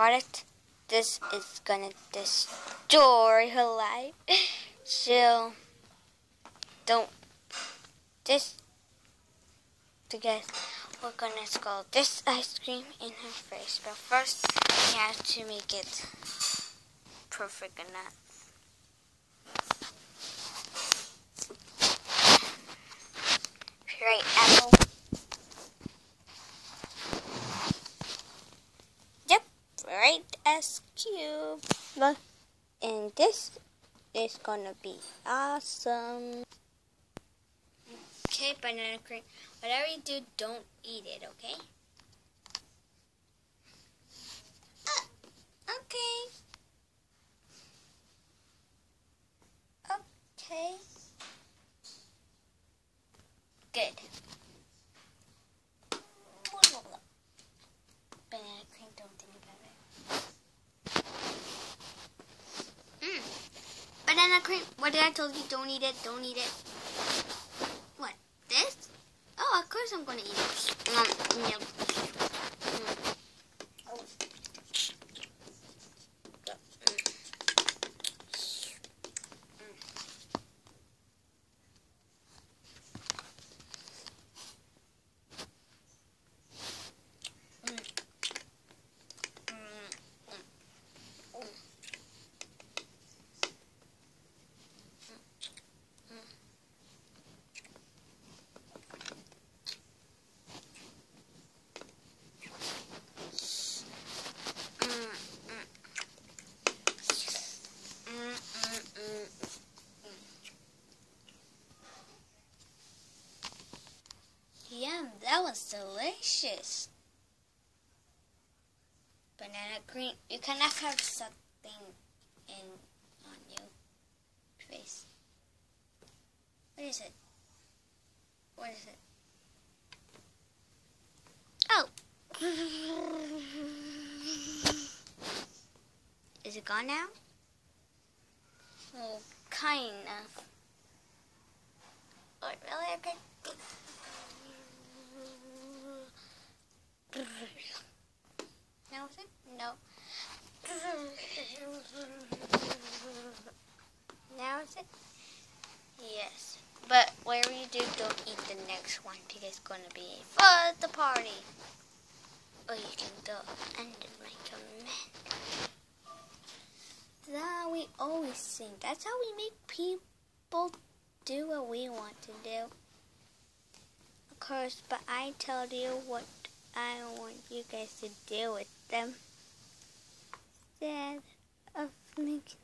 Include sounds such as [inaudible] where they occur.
Scarlet, this is gonna destroy her life. [laughs] She'll don't this guess we're gonna scald this ice cream in her face. But first we have to make it perfect enough. As cube. And this is gonna be awesome. Okay, banana cream. Whatever you do, don't eat it, okay? Uh, okay. Okay. Good. Banana cream, don't think about it. Mm. Banana cream, what did I told you? Don't eat it, don't eat it. What, this? Oh, of course I'm gonna eat it. Um. That was delicious. Banana cream. You cannot have something in on you face. What is it? What is it? Oh. [laughs] Is it gone now? Well, kinda. But really, okay. No, is it? No. Now is it? Yes. But whatever you do, don't eat the next one because it's gonna be for the party. Or you can go and make a. That we always sing. That's how we make people do what we want to do. Of course, but I tell you what I want you guys to do with them. Instead of making